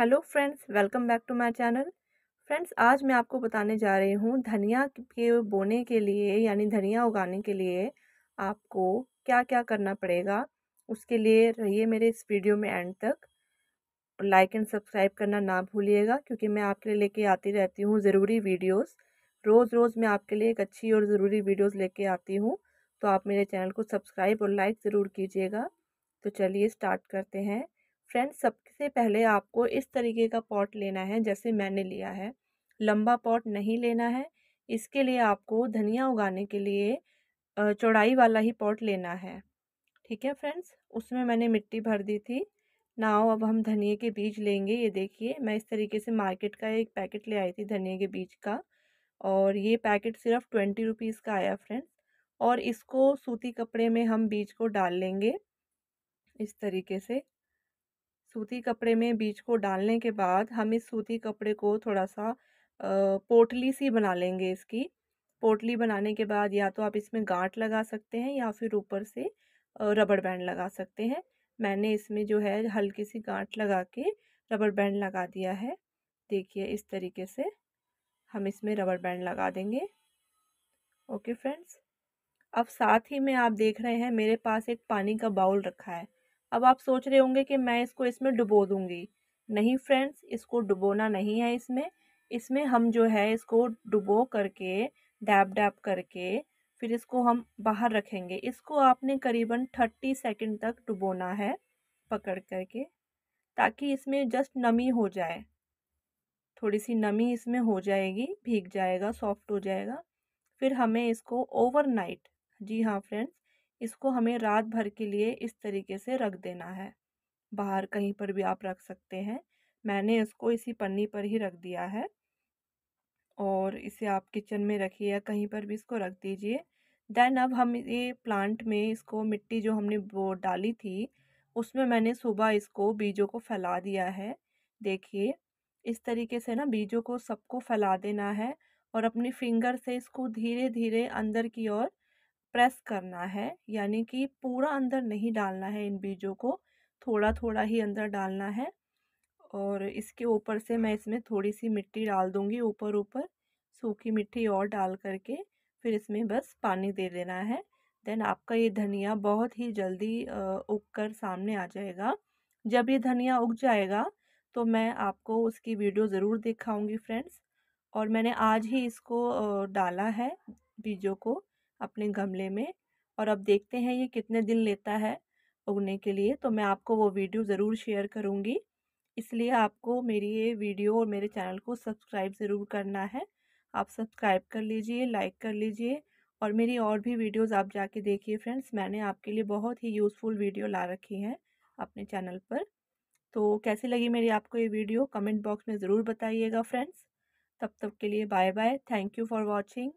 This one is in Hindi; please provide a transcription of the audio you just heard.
Hello friends welcome back to my channel friends आज मैं आपको बताने जा रही हूँ धनिया के बोने के लिए, यानी धनिया उगाने के लिए आपको क्या क्या करना पड़ेगा। उसके लिए रहिए मेरे इस वीडियो में एंड तक। लाइक एंड सब्सक्राइब करना ना भूलिएगा, क्योंकि मैं आपके लिए लेके आती रहती हूँ ज़रूरी वीडियोज़ रोज़ रोज़ मैं आपके लिए एक अच्छी और ज़रूरी वीडियोज़ लेके आती हूँ तो आप मेरे चैनल को सब्सक्राइब और लाइक ज़रूर कीजिएगा। तो चलिए स्टार्ट करते हैं। फ्रेंड्स सबसे पहले आपको इस तरीके का पॉट लेना है, जैसे मैंने लिया है। लंबा पॉट नहीं लेना है। इसके लिए आपको धनिया उगाने के लिए चौड़ाई वाला ही पॉट लेना है। ठीक है फ्रेंड्स? उसमें मैंने मिट्टी भर दी थी। नाव अब हम धनिए के बीज लेंगे। ये देखिए, मैं इस तरीके से मार्केट का एक पैकेट ले आई थी धनिए के बीज का। और ये पैकेट सिर्फ़ ट्वेंटी रुपीज़ का आया फ्रेंड्स। और इसको सूती कपड़े में हम बीज को डाल लेंगे। इस तरीके से। सूती कपड़े में बीज को डालने के बाद हम इस सूती कपड़े को थोड़ा सा पोटली सी बना लेंगे इसकी। पोटली बनाने के बाद या तो आप इसमें गांठ लगा सकते हैं या फिर ऊपर से रबड़ बैंड लगा सकते हैं। मैंने इसमें जो है हल्की सी गांठ लगा के रबड़ बैंड लगा दिया है। देखिए इस तरीके से हम इसमें रबड़ बैंड लगा देंगे। ओके फ्रेंड्स, अब साथ ही में आप देख रहे हैं मेरे पास एक पानी का बाउल रखा है। अब आप सोच रहे होंगे कि मैं इसको इसमें डुबो दूँगी। नहीं फ्रेंड्स इसको डुबोना नहीं है इसमें। इसमें हम जो है इसको डुबो करके, डैब डैब करके फिर इसको हम बाहर रखेंगे। इसको आपने करीबन थर्टी सेकेंड तक डुबोना है पकड़ करके ताकि इसमें जस्ट नमी हो जाए। थोड़ी सी नमी इसमें हो जाएगी, भीग जाएगा सॉफ्ट हो जाएगा। फिर हमें इसको ओवरनाइट जी हाँ फ्रेंड्स इसको हमें रात भर के लिए इस तरीके से रख देना है। बाहर कहीं पर भी आप रख सकते हैं। मैंने इसको इसी पन्नी पर ही रख दिया है। और इसे आप किचन में रखिए या कहीं पर भी इसको रख दीजिए। देन अब हम ये प्लांट में इसको, मिट्टी जो हमने वो डाली थी, उसमें मैंने सुबह इसको बीजों को फैला दिया है। देखिए, इस तरीके से ना बीजों को सबको फैला देना है और अपनी फिंगर से इसको धीरे धीरे अंदर की ओर प्रेस करना है, यानी कि पूरा अंदर नहीं डालना है इन बीजों को थोड़ा थोड़ा ही अंदर डालना है और इसके ऊपर से मैं इसमें थोड़ी सी मिट्टी डाल दूँगी ऊपर ऊपर सूखी मिट्टी और डाल करके, फिर इसमें बस पानी दे देना है। देन आपका ये धनिया बहुत ही जल्दी उग कर सामने आ जाएगा। जब ये धनिया उग जाएगा तो मैं आपको उसकी वीडियो ज़रूर दिखाऊँगी फ्रेंड्स और मैंने आज ही इसको डाला है बीजों को। अपने गमले में और अब देखते हैं ये कितने दिन लेता है उगने के लिए। तो मैं आपको वो वीडियो ज़रूर शेयर करूँगी। इसलिए आपको मेरी ये वीडियो और मेरे चैनल को सब्सक्राइब ज़रूर करना है। आप सब्सक्राइब कर लीजिए, लाइक कर लीजिए और मेरी और भी वीडियोज़ आप जाके देखिए फ्रेंड्स। मैंने आपके लिए बहुत ही यूज़फुल वीडियो ला रखी हैं अपने चैनल पर। तो कैसी लगी मेरी आपको ये वीडियो? कमेंट बॉक्स में ज़रूर बताइएगा फ्रेंड्स। तब तक के लिए bye bye thank you for watching.